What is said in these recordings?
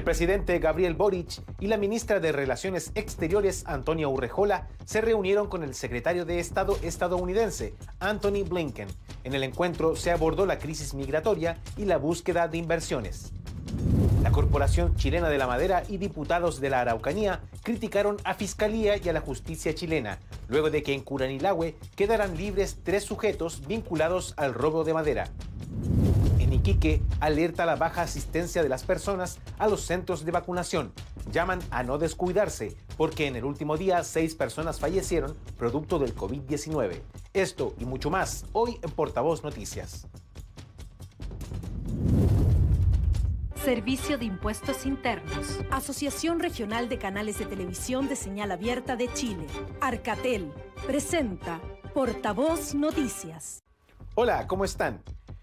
El presidente Gabriel Boric y la ministra de Relaciones Exteriores Antonia Urrejola se reunieron con el secretario de Estado estadounidense Anthony Blinken. En el encuentro se abordó la crisis migratoria y la búsqueda de inversiones. La Corporación Chilena de la Madera y diputados de la Araucanía criticaron a Fiscalía y a la justicia chilena, luego de que en Curanilahue quedaran libres tres sujetos vinculados al robo de madera. Iquique alerta la baja asistencia de las personas a los centros de vacunación. Llaman a no descuidarse porque en el último día seis personas fallecieron producto del COVID-19. Esto y mucho más hoy en Portavoz Noticias. Servicio de Impuestos Internos. Asociación Regional de Canales de Televisión de Señal Abierta de Chile. Arcatel. Presenta Portavoz Noticias. Hola, ¿cómo están?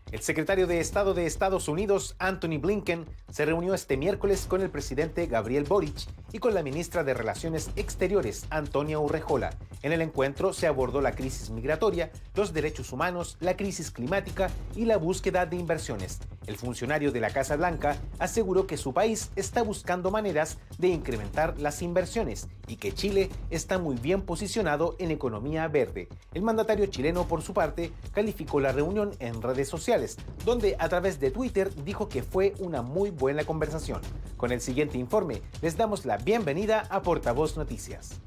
El secretario de Estado de Estados Unidos, Anthony Blinken, se reunió este miércoles con el presidente Gabriel Boric y con la ministra de Relaciones Exteriores, Antonia Urrejola. En el encuentro se abordó la crisis migratoria, los derechos humanos, la crisis climática y la búsqueda de inversiones. El funcionario de la Casa Blanca aseguró que su país está buscando maneras de incrementar las inversiones y que Chile está muy bien posicionado en economía verde. El mandatario chileno, por su parte, calificó la reunión en redes sociales, donde a través de Twitter dijo que fue una muy buena conversación. Con el siguiente informe, les damos la bienvenida a Portavoz Noticias.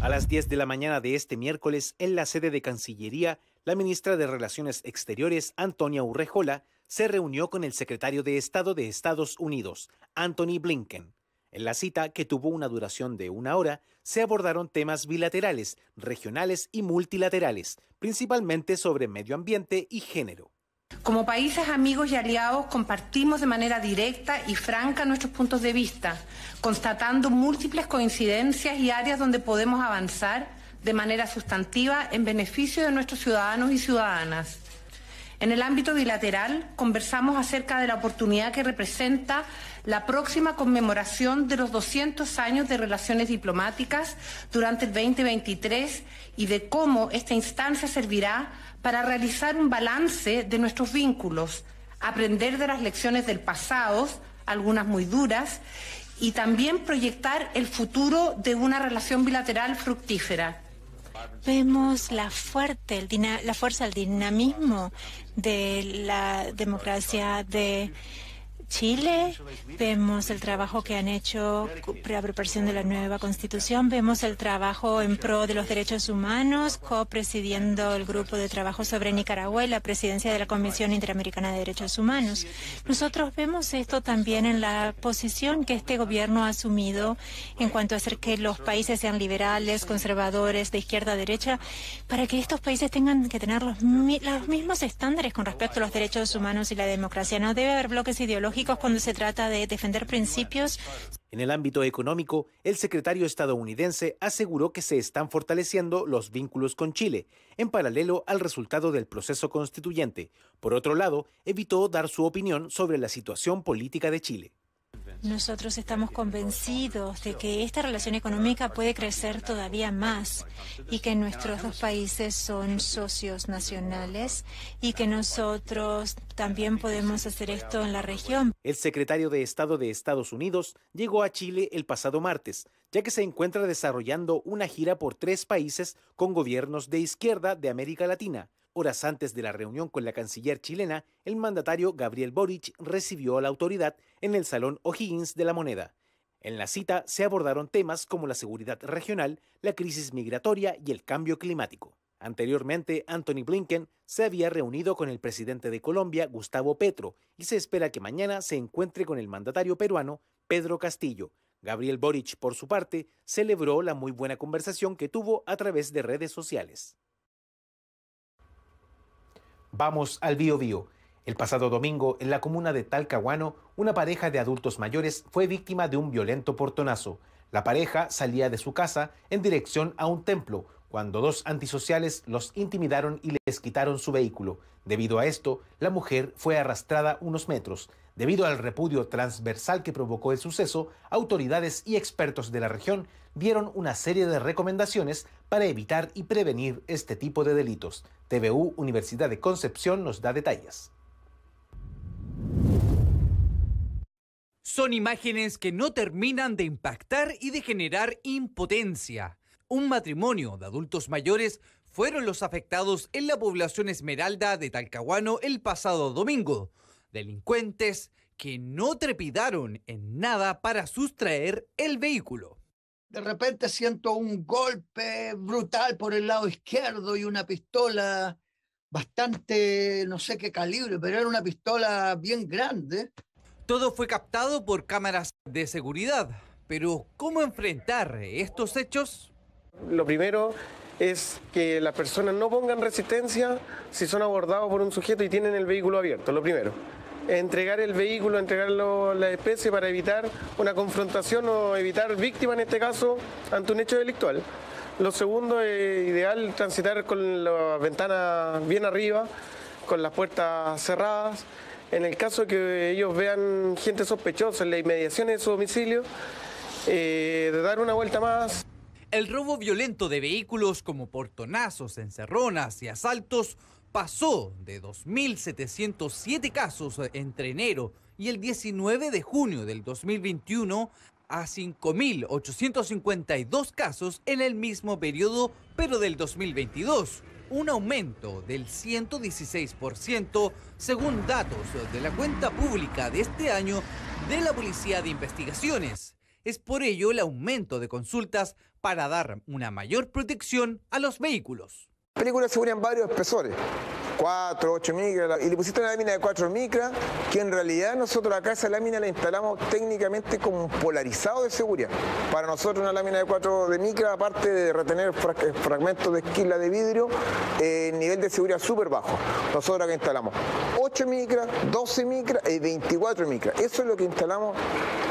A las 10 de la mañana de este miércoles, en la sede de Cancillería, la ministra de Relaciones Exteriores, Antonia Urrejola, se reunió con el secretario de Estado de Estados Unidos, Anthony Blinken. En la cita, que tuvo una duración de una hora, se abordaron temas bilaterales, regionales y multilaterales, principalmente sobre medio ambiente y género. Como países amigos y aliados compartimos de manera directa y franca nuestros puntos de vista, constatando múltiples coincidencias y áreas donde podemos avanzar de manera sustantiva en beneficio de nuestros ciudadanos y ciudadanas. En el ámbito bilateral, conversamos acerca de la oportunidad que representa la próxima conmemoración de los 200 años de relaciones diplomáticas durante el 2023 y de cómo esta instancia servirá para realizar un balance de nuestros vínculos, aprender de las lecciones del pasado, algunas muy duras, y también proyectar el futuro de una relación bilateral fructífera. Vemos la fuerte, la fuerza, el dinamismo de la democracia de Chile, vemos el trabajo que han hecho para preparación de la nueva constitución, vemos el trabajo en pro de los derechos humanos, copresidiendo el grupo de trabajo sobre Nicaragua y la presidencia de la Comisión Interamericana de Derechos Humanos. Nosotros vemos esto también en la posición que este gobierno ha asumido en cuanto a hacer que los países sean liberales, conservadores, de izquierda a derecha, para que estos países tengan que tener los, los mismos estándares con respecto a los derechos humanos y la democracia. No debe haber bloques ideológicos cuando se trata de defender principios. En el ámbito económico, el secretario estadounidense aseguró que se están fortaleciendo los vínculos con Chile, en paralelo al resultado del proceso constituyente. Por otro lado, evitó dar su opinión sobre la situación política de Chile. Nosotros estamos convencidos de que esta relación económica puede crecer todavía más y que nuestros dos países son socios nacionales y que nosotros también podemos hacer esto en la región. El secretario de Estado de Estados Unidos llegó a Chile el pasado martes, ya que se encuentra desarrollando una gira por tres países con gobiernos de izquierda de América Latina. Horas antes de la reunión con la canciller chilena, el mandatario Gabriel Boric recibió a la autoridad en el Salón O'Higgins de la Moneda. En la cita se abordaron temas como la seguridad regional, la crisis migratoria y el cambio climático. Anteriormente, Anthony Blinken se había reunido con el presidente de Colombia, Gustavo Petro, y se espera que mañana se encuentre con el mandatario peruano, Pedro Castillo. Gabriel Boric, por su parte, celebró la muy buena conversación que tuvo a través de redes sociales. Vamos al Bío. El pasado domingo, en la comuna de Talcahuano, una pareja de adultos mayores fue víctima de un violento portonazo. La pareja salía de su casa en dirección a un templo cuando dos antisociales los intimidaron y les quitaron su vehículo. Debido a esto, la mujer fue arrastrada unos metros. Debido al repudio transversal que provocó el suceso, autoridades y expertos de la región dieron una serie de recomendaciones para evitar y prevenir este tipo de delitos. TVU Universidad de Concepción nos da detalles. Son imágenes que no terminan de impactar y de generar impotencia. Un matrimonio de adultos mayores fueron los afectados en la población Esmeralda de Talcahuano el pasado domingo. Delincuentes que no trepidaron en nada para sustraer el vehículo. De repente siento un golpe brutal por el lado izquierdo y una pistola bastante, no sé qué calibre, pero era una pistola bien grande. Todo fue captado por cámaras de seguridad, pero ¿cómo enfrentar estos hechos? Lo primero es que las personas no pongan resistencia si son abordados por un sujeto y tienen el vehículo abierto, lo primero. Entregar el vehículo, entregarlo a la especie para evitar una confrontación o evitar víctima en este caso ante un hecho delictual. Lo segundo es ideal transitar con las ventanas bien arriba, con las puertas cerradas en el caso que ellos vean gente sospechosa en la inmediación de su domicilio, eh, de dar una vuelta más. El robo violento de vehículos como portonazos, encerronas y asaltos pasó de 2.707 casos entre enero y el 19 de junio del 2021 a 5.852 casos en el mismo periodo, pero del 2022 un aumento del 116% según datos de la cuenta pública de este año de la Policía de Investigaciones. Es por ello el aumento de consultas para dar una mayor protección a los vehículos. Películas se unen varios espesores. 4, 8 micras, y le pusiste una lámina de 4 micras, que en realidad nosotros acá esa lámina la instalamos técnicamente como un polarizado de seguridad. Para nosotros una lámina de 4 de micra, aparte de retener eh, fragmentos de esquila de vidrio, eh, nivel de seguridad súper bajo. Nosotros acá instalamos 8 micras, 12 micras y 24 micras. Eso es lo que instalamos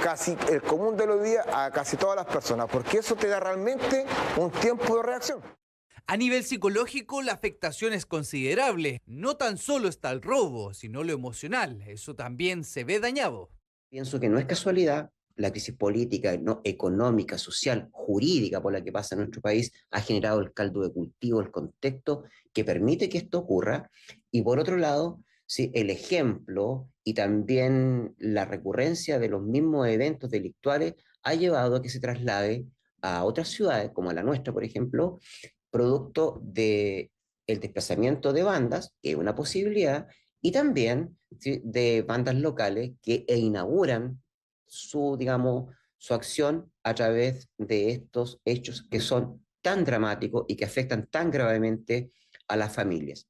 casi el común de los días a casi todas las personas, porque eso te da realmente un tiempo de reacción. A nivel psicológico, la afectación es considerable. No tan solo está el robo, sino lo emocional. Eso también se ve dañado. Pienso que no es casualidad. La crisis política, no, económica, social, jurídica por la que pasa nuestro país ha generado el caldo de cultivo, el contexto que permite que esto ocurra. Y por otro lado, sí, el ejemplo y también la recurrencia de los mismos eventos delictuales ha llevado a que se traslade a otras ciudades, como la nuestra, por ejemplo, producto de el desplazamiento de bandas, que es una posibilidad, y también de bandas locales que e inauguran su, digamos, su acción a través de estos hechos que son tan dramáticos y que afectan tan gravemente a las familias.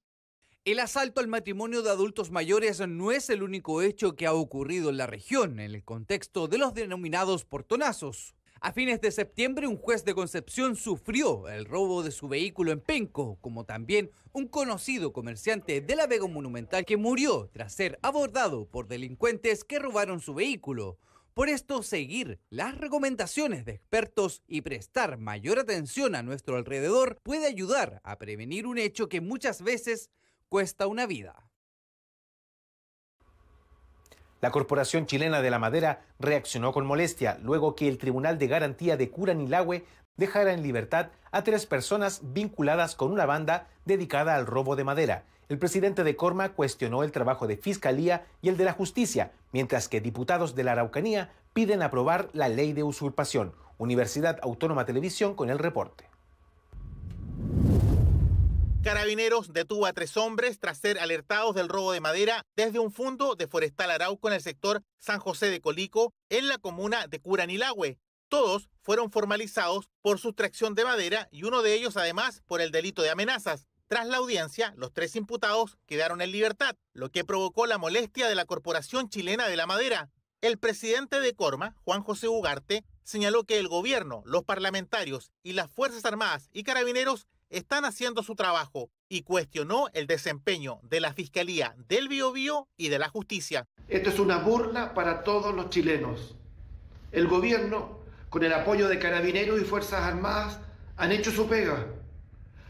El asalto al matrimonio de adultos mayores no es el único hecho que ha ocurrido en la región en el contexto de los denominados portonazos. A fines de septiembre, un juez de Concepción sufrió el robo de su vehículo en Penco, como también un conocido comerciante de la Vega Monumental que murió tras ser abordado por delincuentes que robaron su vehículo. Por esto, seguir las recomendaciones de expertos y prestar mayor atención a nuestro alrededor puede ayudar a prevenir un hecho que muchas veces cuesta una vida. La Corporación Chilena de la Madera reaccionó con molestia luego que el Tribunal de Garantía de Curanilagüe dejara en libertad a tres personas vinculadas con una banda dedicada al robo de madera. El presidente de Corma cuestionó el trabajo de Fiscalía y el de la Justicia, mientras que diputados de la Araucanía piden aprobar la ley de usurpación. Universidad Autónoma Televisión con el reporte. Carabineros detuvo a tres hombres tras ser alertados del robo de madera desde un fondo de Forestal Arauco en el sector San José de Colico, en la comuna de Curanilagüe. Todos fueron formalizados por sustracción de madera y uno de ellos además por el delito de amenazas. Tras la audiencia, los tres imputados quedaron en libertad, lo que provocó la molestia de la Corporación Chilena de la Madera. El presidente de Corma, Juan José Ugarte, señaló que el gobierno, los parlamentarios y las Fuerzas Armadas y Carabineros están haciendo su trabajo y cuestionó el desempeño de la Fiscalía del Biobío y de la Justicia. Esto es una burla para todos los chilenos. El gobierno, con el apoyo de carabineros y Fuerzas Armadas, han hecho su pega.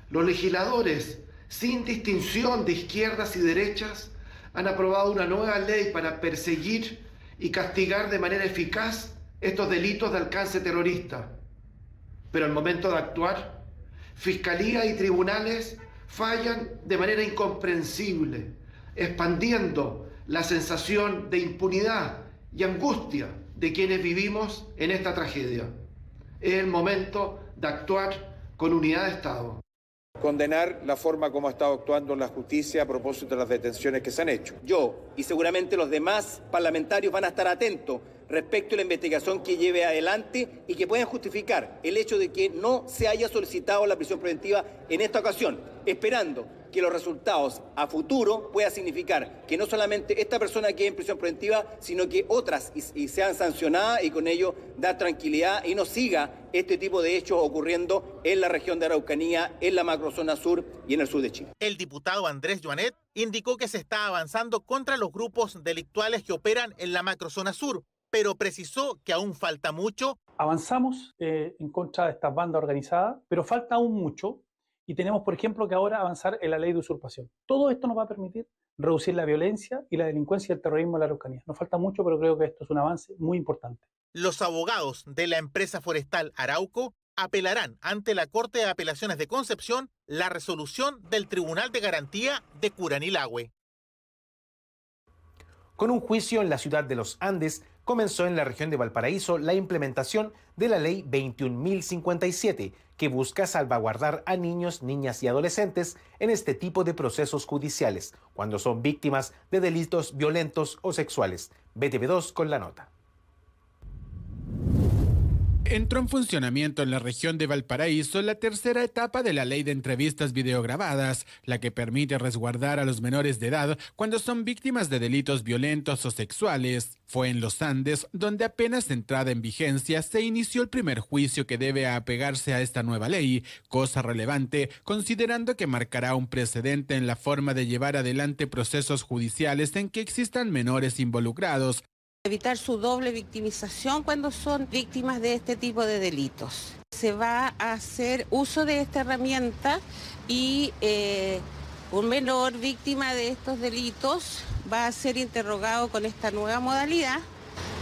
Los legisladores, sin distinción de izquierdas y derechas, han aprobado una nueva ley para perseguir y castigar de manera eficaz estos delitos de alcance terrorista. Pero al momento de actuar, Fiscalía y tribunales fallan de manera incomprensible, expandiendo la sensación de impunidad y angustia de quienes vivimos en esta tragedia. Es el momento de actuar con unidad de Estado condenar la forma como ha estado actuando la justicia a propósito de las detenciones que se han hecho. Yo y seguramente los demás parlamentarios van a estar atentos respecto a la investigación que lleve adelante y que puedan justificar el hecho de que no se haya solicitado la prisión preventiva en esta ocasión, esperando que los resultados a futuro puedan significar que no solamente esta persona quede en prisión preventiva, sino que otras y, sean sancionadas y con ello dar tranquilidad y no siga este tipo de hechos ocurriendo en la región de Araucanía, en la macrozona sur y en el sur de Chile. El diputado Andrés Joanet indicó que se está avanzando contra los grupos delictuales que operan en la macrozona sur, pero precisó que aún falta mucho. Avanzamos eh, en contra de estas bandas organizadas, pero falta aún mucho y tenemos, por ejemplo, que ahora avanzar en la ley de usurpación. Todo esto nos va a permitir reducir la violencia y la delincuencia y el terrorismo en la Araucanía. Nos falta mucho, pero creo que esto es un avance muy importante. Los abogados de la empresa forestal Arauco apelarán ante la Corte de Apelaciones de Concepción la resolución del Tribunal de Garantía de Curanilagüe. Con un juicio en la ciudad de los Andes, comenzó en la región de Valparaíso la implementación de la Ley 21.057, que busca salvaguardar a niños, niñas y adolescentes en este tipo de procesos judiciales, cuando son víctimas de delitos violentos o sexuales. BTV2 con la nota entró en funcionamiento en la región de Valparaíso la tercera etapa de la ley de entrevistas videograbadas, la que permite resguardar a los menores de edad cuando son víctimas de delitos violentos o sexuales. Fue en los Andes donde apenas entrada en vigencia se inició el primer juicio que debe apegarse a esta nueva ley, cosa relevante considerando que marcará un precedente en la forma de llevar adelante procesos judiciales en que existan menores involucrados, evitar su doble victimización cuando son víctimas de este tipo de delitos. Se va a hacer uso de esta herramienta y eh, un menor víctima de estos delitos va a ser interrogado con esta nueva modalidad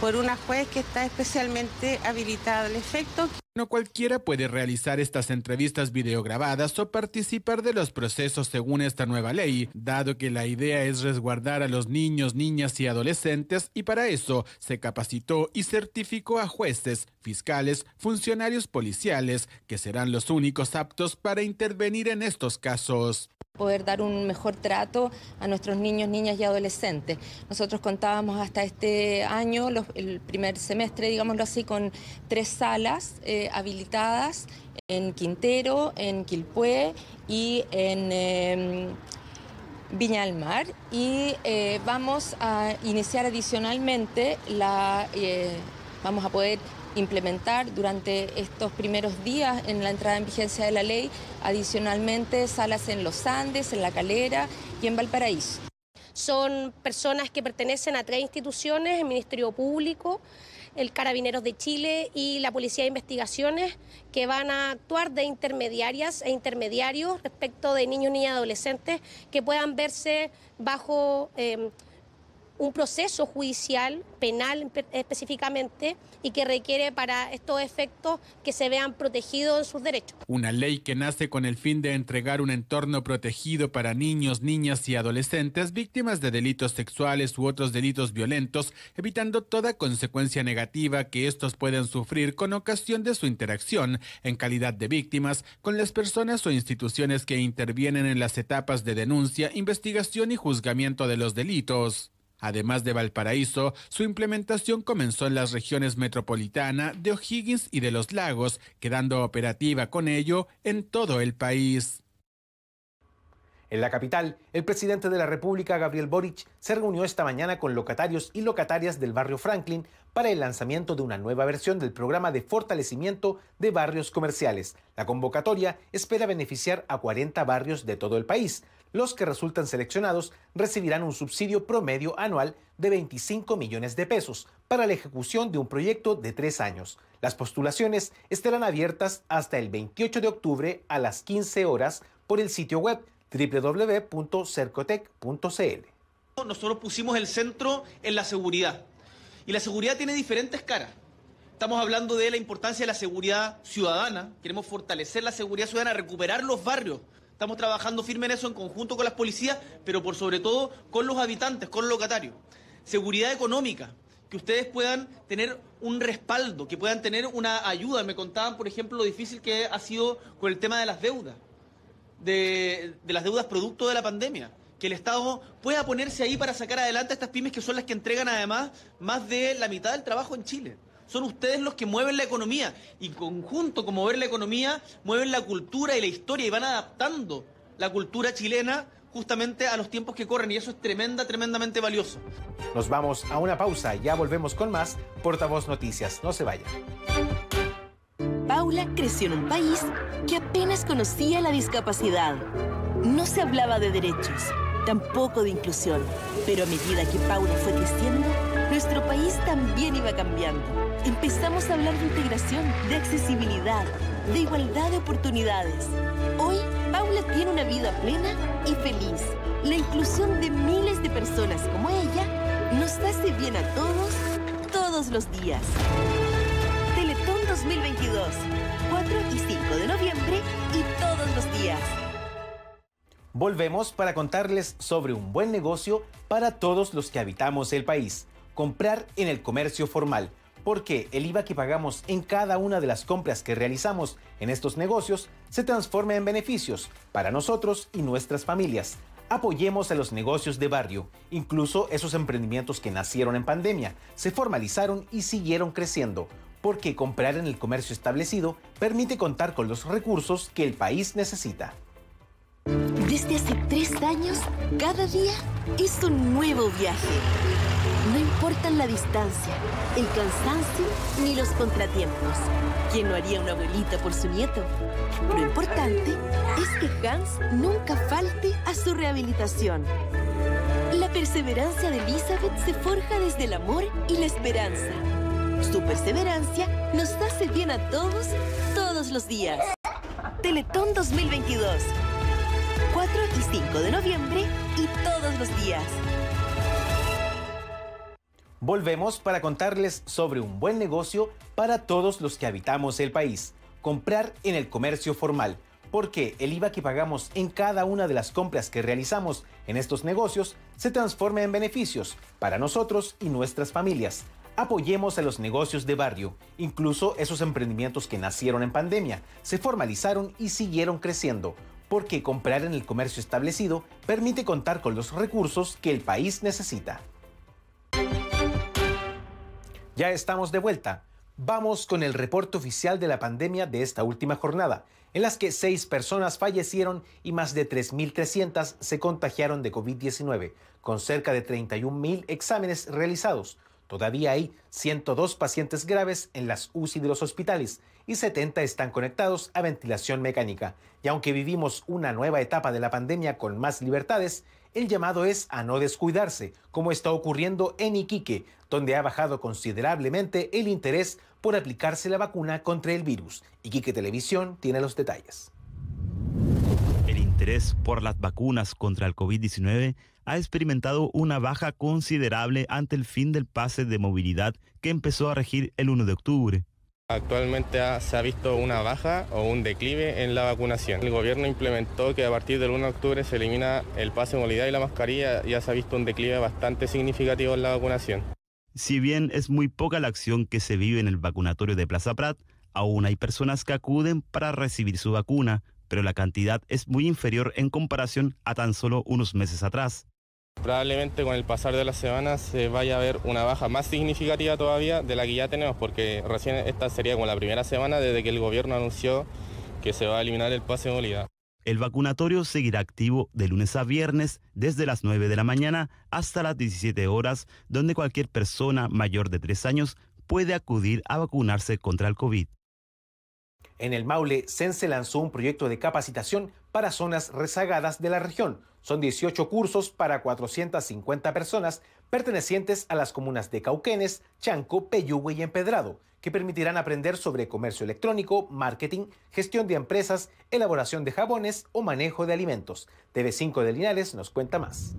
por una juez que está especialmente habilitada al efecto. No cualquiera puede realizar estas entrevistas videograbadas o participar de los procesos según esta nueva ley, dado que la idea es resguardar a los niños, niñas y adolescentes y para eso se capacitó y certificó a jueces, fiscales, funcionarios policiales, que serán los únicos aptos para intervenir en estos casos poder dar un mejor trato a nuestros niños, niñas y adolescentes. Nosotros contábamos hasta este año, el primer semestre, digámoslo así, con tres salas eh, habilitadas en Quintero, en Quilpué y en em, Viña del Mar. Y eh, vamos a iniciar adicionalmente la... Eh, vamos a poder implementar durante estos primeros días en la entrada en vigencia de la ley, adicionalmente salas en Los Andes, en La Calera y en Valparaíso. Son personas que pertenecen a tres instituciones, el Ministerio Público, el Carabineros de Chile y la Policía de Investigaciones, que van a actuar de intermediarias e intermediarios respecto de niños, niñas y adolescentes que puedan verse bajo... Eh, un proceso judicial, penal específicamente, y que requiere para estos efectos que se vean protegidos en sus derechos. Una ley que nace con el fin de entregar un entorno protegido para niños, niñas y adolescentes víctimas de delitos sexuales u otros delitos violentos, evitando toda consecuencia negativa que estos puedan sufrir con ocasión de su interacción en calidad de víctimas con las personas o instituciones que intervienen en las etapas de denuncia, investigación y juzgamiento de los delitos. Además de Valparaíso, su implementación comenzó en las regiones metropolitana de O'Higgins y de los Lagos, quedando operativa con ello en todo el país. En la capital, el presidente de la República, Gabriel Boric, se reunió esta mañana con locatarios y locatarias del barrio Franklin para el lanzamiento de una nueva versión del programa de fortalecimiento de barrios comerciales. La convocatoria espera beneficiar a 40 barrios de todo el país. Los que resultan seleccionados recibirán un subsidio promedio anual de 25 millones de pesos para la ejecución de un proyecto de tres años. Las postulaciones estarán abiertas hasta el 28 de octubre a las 15 horas por el sitio web www.cercotec.cl. Nosotros pusimos el centro en la seguridad y la seguridad tiene diferentes caras. Estamos hablando de la importancia de la seguridad ciudadana, queremos fortalecer la seguridad ciudadana, recuperar los barrios. Estamos trabajando firme en eso en conjunto con las policías, pero por sobre todo con los habitantes, con los locatarios. Seguridad económica. que ustedes puedan tener un respaldo, que puedan tener una ayuda. Me contaban, por ejemplo, lo difícil que ha sido con el tema de las deudas, de, las deudas producto de la pandemia que el Estado pueda ponerse ahí para sacar adelante a estas pymes que son las que entregan además más de la mitad del trabajo en Chile. Son ustedes los que mueven la economía y conjunto con mover la economía mueven la cultura y la historia y van adaptando la cultura chilena justamente a los tiempos que corren y eso es tremenda, tremendamente valioso. Nos vamos a una pausa ya volvemos con más Portavoz Noticias. No se vayan. Paula creció en un país que apenas conocía la discapacidad. No se hablaba de derechos, tampoco de inclusión, pero a medida que Paula fue creciendo, nuestro país también iba cambiando. Empezamos a hablar de integración, de accesibilidad, de igualdad de oportunidades. Hoy, Paula tiene una vida plena y feliz. La inclusión de miles de personas como ella nos hace bien a todos, todos los días. Teletón 2022, 4 y 5 de noviembre y todos los días. Volvemos para contarles sobre un buen negocio para todos los que habitamos el país. Comprar en el comercio formal porque el IVA que pagamos en cada una de las compras que realizamos en estos negocios se transforma en beneficios para nosotros y nuestras familias. Apoyemos a los negocios de barrio, incluso esos emprendimientos que nacieron en pandemia, se formalizaron y siguieron creciendo, porque comprar en el comercio establecido permite contar con los recursos que el país necesita. Desde hace tres años, cada día es un nuevo viaje. No importan la distancia, el cansancio ni los contratiempos. ¿Quién no haría una abuelita por su nieto? Lo importante es que Hans nunca falte a su rehabilitación. La perseverancia de Elizabeth se forja desde el amor y la esperanza. Su perseverancia nos hace bien a todos, todos los días. Teletón 2022. 4 y 5 de noviembre y todos los días. Volvemos para contarles sobre un buen negocio para todos los que habitamos el país. Comprar en el comercio formal, porque el IVA que pagamos en cada una de las compras que realizamos en estos negocios se transforma en beneficios para nosotros y nuestras familias. Apoyemos a los negocios de barrio, incluso esos emprendimientos que nacieron en pandemia, se formalizaron y siguieron creciendo, porque comprar en el comercio establecido permite contar con los recursos que el país necesita. Ya estamos de vuelta. Vamos con el reporte oficial de la pandemia de esta última jornada, en las que seis personas fallecieron y más de 3.300 se contagiaron de COVID-19, con cerca de 31.000 exámenes realizados. Todavía hay 102 pacientes graves en las UCI de los hospitales y 70 están conectados a ventilación mecánica. Y aunque vivimos una nueva etapa de la pandemia con más libertades, el llamado es a no descuidarse, como está ocurriendo en Iquique, donde ha bajado considerablemente el interés por aplicarse la vacuna contra el virus. Iquique Televisión tiene los detalles. Interés por las vacunas contra el COVID-19 ha experimentado una baja considerable ante el fin del pase de movilidad que empezó a regir el 1 de octubre. Actualmente se ha visto una baja o un declive en la vacunación. El gobierno implementó que a partir del 1 de octubre se elimina el pase de movilidad y la mascarilla, ya se ha visto un declive bastante significativo en la vacunación. Si bien es muy poca la acción que se vive en el vacunatorio de Plaza Prat, aún hay personas que acuden para recibir su vacuna, pero la cantidad es muy inferior en comparación a tan solo unos meses atrás. Probablemente con el pasar de las semanas se vaya a ver una baja más significativa todavía de la que ya tenemos, porque recién esta sería como la primera semana desde que el gobierno anunció que se va a eliminar el pase de movilidad. El vacunatorio seguirá activo de lunes a viernes desde las 9 de la mañana hasta las 17 horas, donde cualquier persona mayor de 3 años puede acudir a vacunarse contra el COVID. En el Maule, Sense lanzó un proyecto de capacitación para zonas rezagadas de la región. Son 18 cursos para 450 personas pertenecientes a las comunas de Cauquenes, Chanco, Peyúgue y Empedrado, que permitirán aprender sobre comercio electrónico, marketing, gestión de empresas, elaboración de jabones o manejo de alimentos. TV5 de Linares nos cuenta más.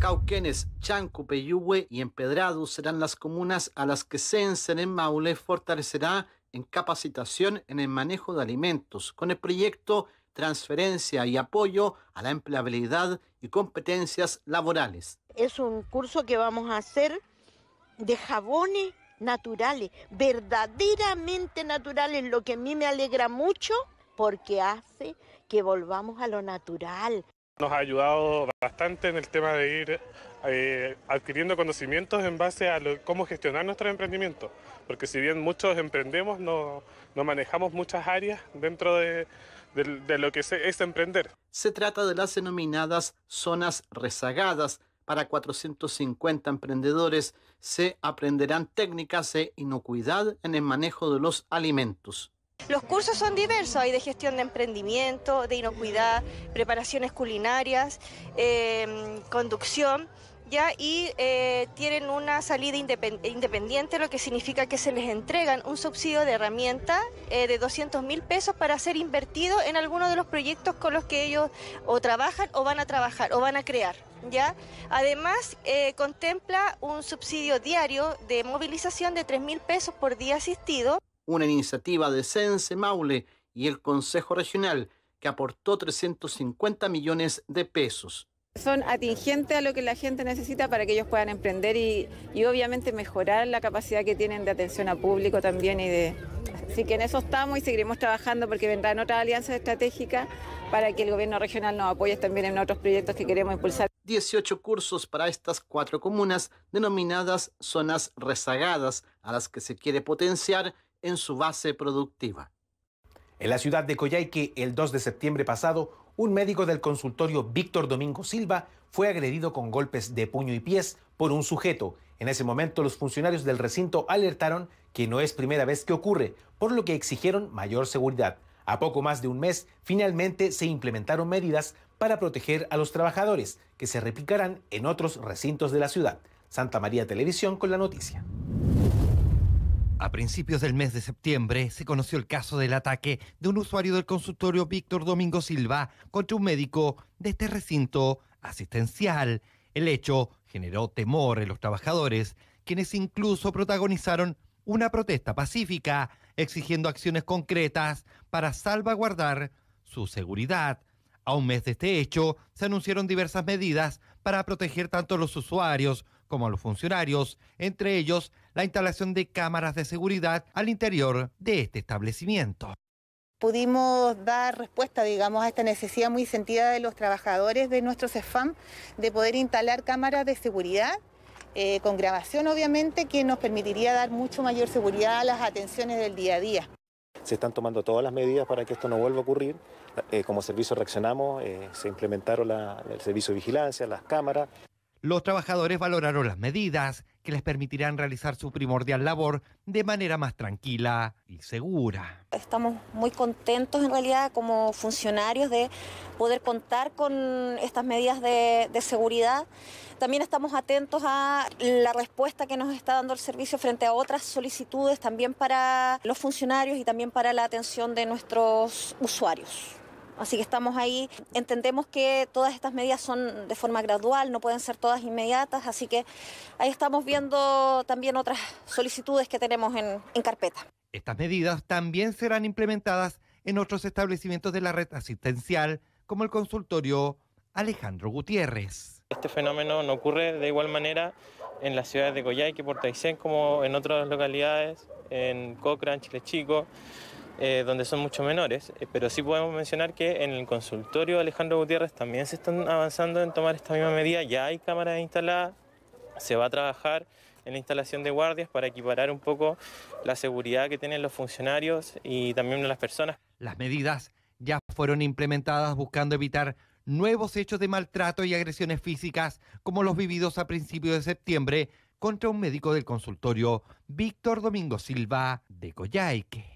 Cauquenes, Chanco, Peyúgue y Empedrado serán las comunas a las que Sense en Maule fortalecerá en capacitación en el manejo de alimentos con el proyecto Transferencia y Apoyo a la Empleabilidad y Competencias Laborales. Es un curso que vamos a hacer de jabones naturales, verdaderamente naturales, lo que a mí me alegra mucho porque hace que volvamos a lo natural. Nos ha ayudado bastante en el tema de ir eh, adquiriendo conocimientos en base a cómo gestionar nuestro emprendimiento, porque si bien muchos emprendemos, no, no manejamos muchas áreas dentro de, de lo que es emprender. Se trata de las denominadas zonas rezagadas. Para 450 emprendedores se aprenderán técnicas de inocuidad en el manejo de los alimentos. Los cursos son diversos, hay de gestión de emprendimiento, de inocuidad, preparaciones culinarias, em, conducción. ¿Ya? y eh, tienen una salida independiente, lo que significa que se les entregan un subsidio de herramienta eh, de 200 mil pesos para ser invertido en alguno de los proyectos con los que ellos o trabajan o van a trabajar o van a crear. ¿ya? Además, eh, contempla un subsidio diario de movilización de 3 mil pesos por día asistido una iniciativa de Sense Maule y el Consejo Regional que aportó 350 millones de pesos. Son atingentes a lo que la gente necesita para que ellos puedan emprender y, obviamente mejorar la capacidad que tienen de atención a público también y de... Así que en eso estamos y seguiremos trabajando porque vendrán otras alianzas estratégicas para que el gobierno regional nos apoye también en otros proyectos que queremos impulsar. 18 cursos para estas cuatro comunas denominadas zonas rezagadas a las que se quiere potenciar en su base productiva. En la ciudad de Coyhaique, el 2 de septiembre pasado, un médico del consultorio Víctor Domingo Silva fue agredido con golpes de puño y pies por un sujeto. En ese momento los funcionarios del recinto alertaron que no es primera vez que ocurre, por lo que exigieron mayor seguridad. A poco más de un mes, finalmente se implementaron medidas para proteger a los trabajadores, que se replicarán en otros recintos de la ciudad. Santa María Televisión con la noticia. A principios del mes de septiembre se conoció el caso del ataque de un usuario del consultorio Víctor Domingo Silva contra un médico de este recinto asistencial. El hecho generó temor en los trabajadores, quienes incluso protagonizaron una protesta pacífica exigiendo acciones concretas para salvaguardar su seguridad. A un mes de este hecho, se anunciaron diversas medidas para proteger tanto a los usuarios como a los funcionarios, entre ellos la instalación de cámaras de seguridad al interior de este establecimiento pudimos dar respuesta, digamos, a esta necesidad muy sentida de los trabajadores de nuestro CEFAM de poder instalar cámaras de seguridad, eh, con grabación obviamente, que nos permitiría dar mucho mayor seguridad a las atenciones del día a día. Se están tomando todas las medidas para que esto no vuelva a ocurrir. Eh, como servicio reaccionamos, eh, se implementaron el servicio de vigilancia, las cámaras. Los trabajadores valoraron las medidas que les permitirán realizar su primordial labor de manera más tranquila y segura. Estamos muy contentos en realidad como funcionarios de poder contar con estas medidas de, seguridad. También estamos atentos a la respuesta que nos está dando el servicio frente a otras solicitudes también para los funcionarios y también para la atención de nuestros usuarios. Así que estamos ahí. Entendemos que todas estas medidas son de forma gradual, no pueden ser todas inmediatas, así que ahí estamos viendo también otras solicitudes que tenemos en, carpeta. Estas medidas también serán implementadas en otros establecimientos de la red asistencial, como el consultorio Alejandro Gutiérrez. Este fenómeno no ocurre de igual manera en las ciudades de Coyhaique, Portaicén, como en otras localidades, en Cochrane, Chile Chico. Eh, donde son mucho menores, eh, pero sí podemos mencionar que en el consultorio Alejandro Gutiérrez también se están avanzando en tomar esta misma medida, ya hay cámaras instaladas, se va a trabajar en la instalación de guardias para equiparar un poco la seguridad que tienen los funcionarios y también las personas. Las medidas ya fueron implementadas buscando evitar nuevos hechos de maltrato y agresiones físicas como los vividos a principios de septiembre contra un médico del consultorio Víctor Domingo Silva de Coyhaique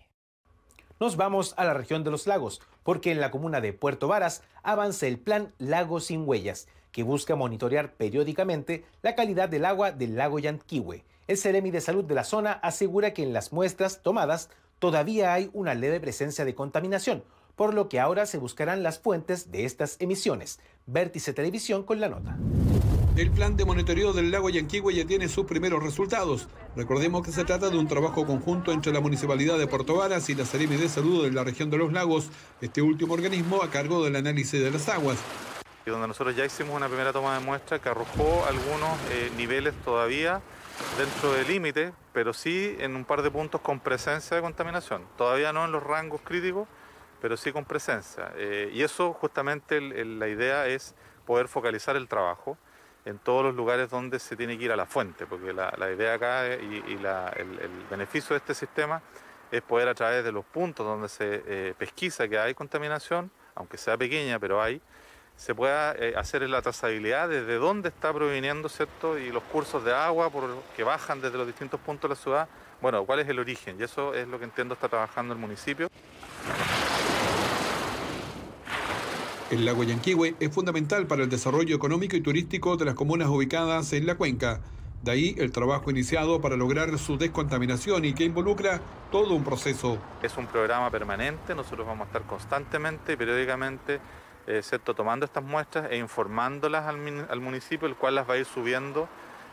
nos vamos a la región de los lagos, porque en la comuna de Puerto Varas avanza el plan Lagos sin Huellas, que busca monitorear periódicamente la calidad del agua del lago Yanquihue. El Ceremi de Salud de la zona asegura que en las muestras tomadas todavía hay una leve presencia de contaminación, por lo que ahora se buscarán las fuentes de estas emisiones. Vértice Televisión con la nota. El plan de monitoreo del lago Yanquihue ya tiene sus primeros resultados. Recordemos que se trata de un trabajo conjunto entre la Municipalidad de Puerto Varas y la Seremi de Salud de la región de los lagos, este último organismo a cargo del análisis de las aguas. y donde nosotros ya hicimos una primera toma de muestra que arrojó algunos eh, niveles todavía dentro del límite, pero sí en un par de puntos con presencia de contaminación. Todavía no en los rangos críticos, pero sí con presencia. Eh, y eso justamente la idea es poder focalizar el trabajo en todos los lugares donde se tiene que ir a la fuente, porque la, idea acá y, el, beneficio de este sistema es poder a través de los puntos donde se eh, pesquisa que hay contaminación, aunque sea pequeña, pero hay, se pueda eh, hacer la trazabilidad desde dónde está proviniendo, ¿cierto? Y los cursos de agua por, que bajan desde los distintos puntos de la ciudad, bueno, cuál es el origen, y eso es lo que entiendo está trabajando el municipio. El lago Yanquihue es fundamental para el desarrollo económico y turístico de las comunas ubicadas en la cuenca. De ahí el trabajo iniciado para lograr su descontaminación y que involucra todo un proceso. Es un programa permanente, nosotros vamos a estar constantemente, periódicamente, eh, tomando estas muestras e informándolas al, municipio, el cual las va a ir subiendo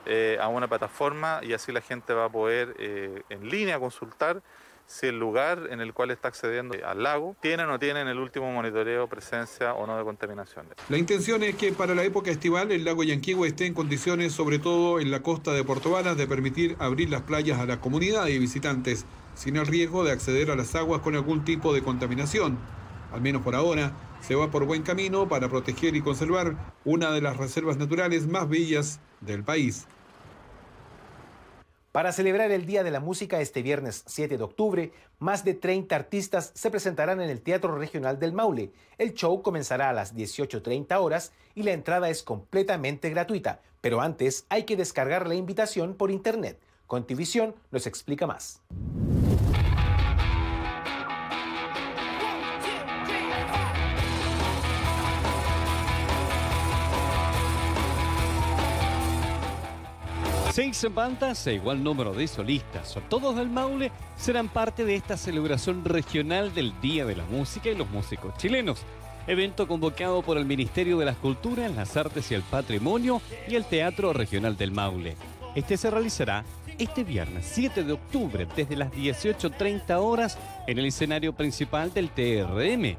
eh, a una plataforma y así la gente va a poder eh, en línea consultar si el lugar en el cual está accediendo al lago tiene o no tiene en el último monitoreo presencia o no de contaminación. La intención es que para la época estival el lago Yanquihue esté en condiciones, sobre todo en la costa de Puerto Varas, de permitir abrir las playas a la comunidad y visitantes, sin el riesgo de acceder a las aguas con algún tipo de contaminación. Al menos por ahora, se va por buen camino para proteger y conservar una de las reservas naturales más bellas del país. Para celebrar el Día de la Música este viernes 7 de octubre, más de 30 artistas se presentarán en el Teatro Regional del Maule. El show comenzará a las 18.30 horas y la entrada es completamente gratuita, pero antes hay que descargar la invitación por internet. Contivisión nos explica más. Seis bandas e igual número de solistas, todos del Maule, serán parte de esta celebración regional del Día de la Música y los músicos chilenos. Evento convocado por el Ministerio de las Culturas, las Artes y el Patrimonio y el Teatro Regional del Maule. Este se realizará este viernes 7 de octubre desde las 18.30 horas en el escenario principal del TRM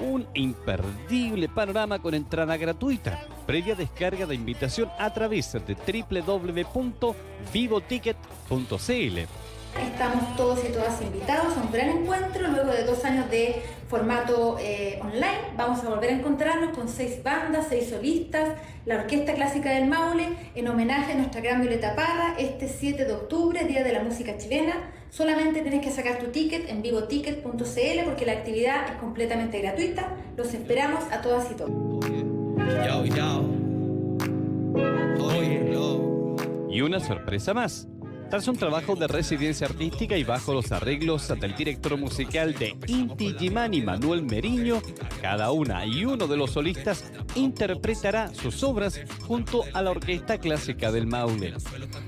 un imperdible panorama con entrada gratuita, previa descarga de invitación a través de www.vivoticket.cl. Estamos todos y todas invitados a un gran encuentro luego de dos años de formato eh, online. Vamos a volver a encontrarnos con seis bandas, seis solistas, la Orquesta Clásica del Maule, en homenaje a nuestra gran Violeta Parra, este 7 de octubre, Día de la Música Chilena. Solamente tienes que sacar tu ticket en vivoticket.cl porque la actividad es completamente gratuita. Los esperamos a todas y todos. Y una sorpresa más. Tras un trabajo de residencia artística y bajo los arreglos del director musical de Inti Gimani, Manuel Meriño, cada una y uno de los solistas interpretará sus obras junto a la Orquesta Clásica del Maule.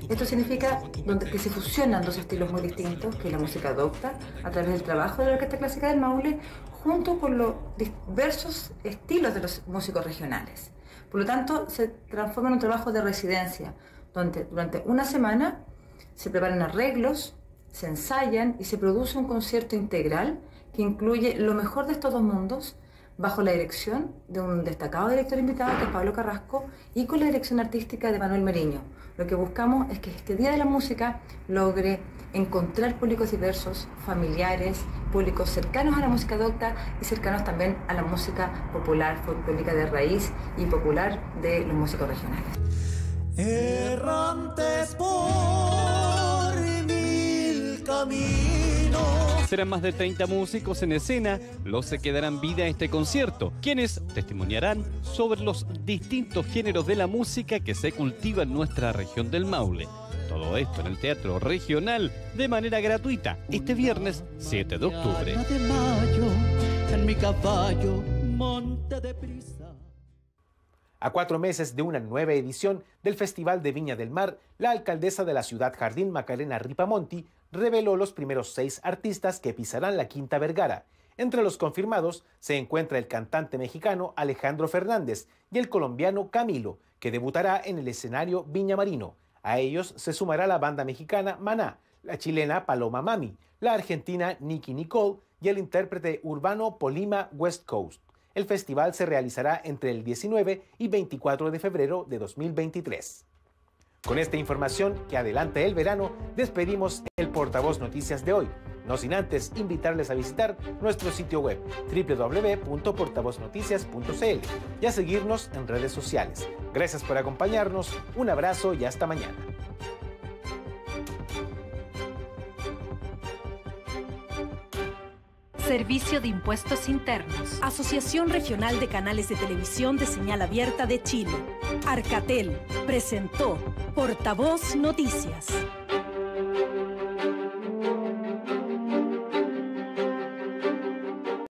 Esto significa que se fusionan dos estilos muy distintos que la música adopta a través del trabajo de la Orquesta Clásica del Maule junto con los diversos estilos de los músicos regionales. Por lo tanto, se transforma en un trabajo de residencia, donde durante una semana se preparan arreglos, se ensayan y se produce un concierto integral que incluye lo mejor de estos dos mundos bajo la dirección de un destacado director invitado que es Pablo Carrasco y con la dirección artística de Manuel Meriño. Lo que buscamos es que este Día de la Música logre encontrar públicos diversos, familiares, públicos cercanos a la música docta y cercanos también a la música popular, folclórica de raíz y popular de los músicos regionales. Errantes por mil caminos. Serán más de 30 músicos en escena los que darán vida a este concierto, quienes testimoniarán sobre los distintos géneros de la música que se cultiva en nuestra región del Maule. Todo esto en el Teatro Regional de manera gratuita este viernes 7 de octubre. en mi caballo, monte de a cuatro meses de una nueva edición del Festival de Viña del Mar, la alcaldesa de la ciudad Jardín Macarena Ripamonti reveló los primeros seis artistas que pisarán la Quinta Vergara. Entre los confirmados se encuentra el cantante mexicano Alejandro Fernández y el colombiano Camilo, que debutará en el escenario Viña Marino. A ellos se sumará la banda mexicana Maná, la chilena Paloma Mami, la argentina Nicky Nicole y el intérprete urbano Polima West Coast. El festival se realizará entre el 19 y 24 de febrero de 2023. Con esta información que adelanta el verano, despedimos el portavoz noticias de hoy. No sin antes invitarles a visitar nuestro sitio web www.portavoznoticias.cl y a seguirnos en redes sociales. Gracias por acompañarnos, un abrazo y hasta mañana. Servicio de Impuestos Internos. Asociación Regional de Canales de Televisión de Señal Abierta de Chile. Arcatel presentó Portavoz Noticias.